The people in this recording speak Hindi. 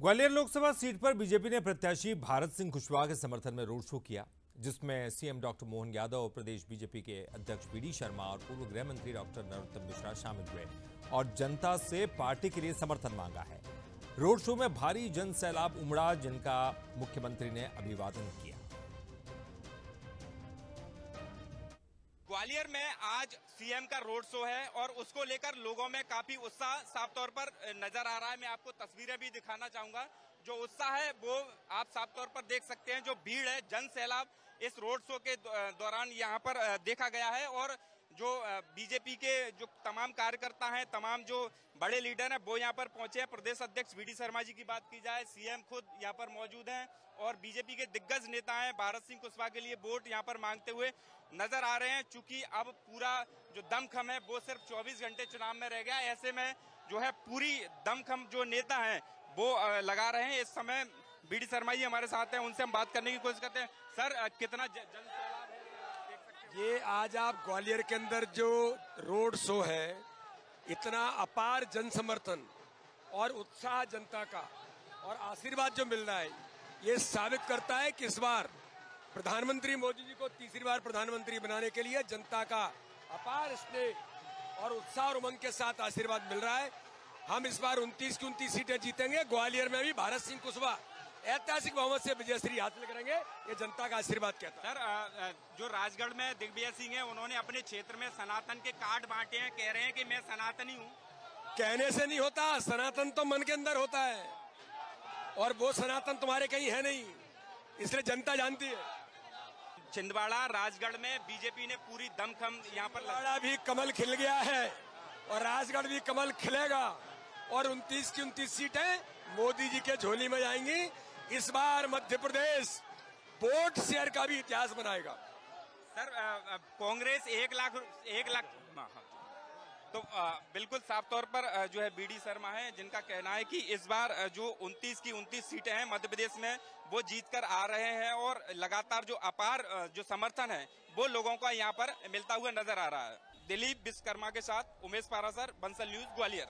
ग्वालियर लोकसभा सीट पर बीजेपी ने प्रत्याशी भारत सिंह कुशवाहा के समर्थन में रोड शो किया, जिसमें सीएम डॉक्टर मोहन यादव और प्रदेश बीजेपी के अध्यक्ष बी शर्मा और पूर्व गृह मंत्री डॉक्टर नरोत्तम मिश्रा शामिल हुए और जनता से पार्टी के लिए समर्थन मांगा है। रोड शो में भारी जन सैलाब उमड़ा, जिनका मुख्यमंत्री ने अभिवादन किया। ग्वालियर में आज सीएम का रोड शो है और उसको लेकर लोगों में काफ़ी उत्साह साफ़ तौर पर नज़र आ रहा है। मैं आपको तस्वीरें भी दिखाना चाहूँगा। जो उत्साह है, वो आप साफ़ तौर पर देख सकते हैं। जो भीड़ है, जन सैलाब इस रोड शो के दौरान यहाँ पर देखा गया है और जो बीजेपी के जो तमाम कार्यकर्ता हैं, तमाम जो बड़े लीडर हैं, वो यहाँ पर पहुँचे हैं। प्रदेश अध्यक्ष वी शर्मा जी की बात की जाए सीएम खुद यहाँ पर मौजूद हैं और बीजेपी के दिग्गज नेता हैं भारत सिंह कुशवाहा के लिए वोट यहाँ पर मांगते हुए नज़र आ रहे हैं, चूँकि अब पूरा जो दमखम है, वो सिर्फ़ 24 घंटे चुनाव में रह गया। ऐसे में जो है पूरी दमखम जो नेता है, वो लगा रहे हैं। इस समय बीडी शर्मा जी हमारे साथ हैं, उनसे हम बात करने की कोशिश करते हैं। सर कितना जन ये आज आप ग्वालियर के अंदर जो रोड शो है, इतना अपार जन समर्थन और उत्साह जनता का और आशीर्वाद जो मिल रहा है, ये साबित करता है कि इस बार प्रधानमंत्री मोदी जी को तीसरी बार प्रधानमंत्री बनाने के लिए जनता का अपार स्नेह और उत्साह और उमंग के साथ आशीर्वाद मिल रहा है। हम इस बार उनतीस की उनतीस सीटें जीतेंगे। ग्वालियर में भी भारत सिंह कुशवाहा ऐतिहासिक बहुमत से विजयश्री हासिल करेंगे। ये जनता का आशीर्वाद कहता है। सर जो राजगढ़ में दिग्विजय सिंह है उन्होंने अपने क्षेत्र में सनातन के कार्ड बांटे हैं कह रहे हैं कि मैं सनातनी हूँ। कहने से नहीं होता सनातन तो मन के अंदर होता है। और वो सनातन तुम्हारे कहीं है नहीं इसलिए जनता जानती है। छिंदवाड़ा राजगढ़ में बीजेपी ने पूरी दमखम यहाँ पर भी कमल खिल गया है और राजगढ़ भी कमल खिलेगा। और उनतीस की उनतीस सीटें मोदी जी के झोली में जाएँगी। इस बार मध्य प्रदेश वोट शेयर का भी इतिहास बनाएगा। सर कांग्रेस एक लाख एक लाख हाँ, हाँ। तो आ, बिल्कुल साफ़ तौर पर जो है बीडी शर्मा है जिनका कहना है कि इस बार जो 29 की 29 सीटें हैं मध्य प्रदेश में वो जीत कर आ रहे हैं और लगातार जो अपार जो समर्थन है वो लोगों का यहाँ पर मिलता हुआ नज़र आ रहा है। दिलीप विश्वकर्मा के साथ उमेश पारा सर बंसल न्यूज़ ग्वालियर।